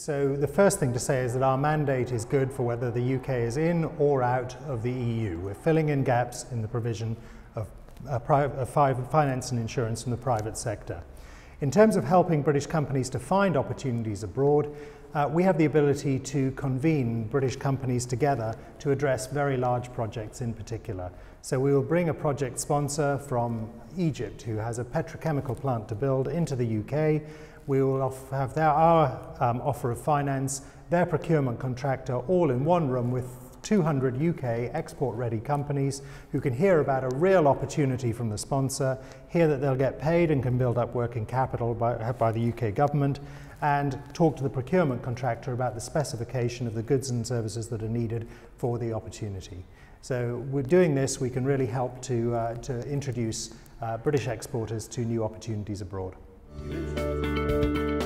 So the first thing to say is that our mandate is good for whether the UK is in or out of the EU. We're filling in gaps in the provision of, uh, of finance and insurance from the private sector. In terms of helping British companies to find opportunities abroad, uh, we have the ability to convene British companies together to address very large projects in particular. So we will bring a project sponsor from Egypt who has a petrochemical plant to build into the UK we will have their, our um, offer of finance, their procurement contractor, all in one room with 200 UK export-ready companies who can hear about a real opportunity from the sponsor, hear that they'll get paid and can build up working capital by, by the UK government, and talk to the procurement contractor about the specification of the goods and services that are needed for the opportunity. So we're doing this, we can really help to, uh, to introduce uh, British exporters to new opportunities abroad. Música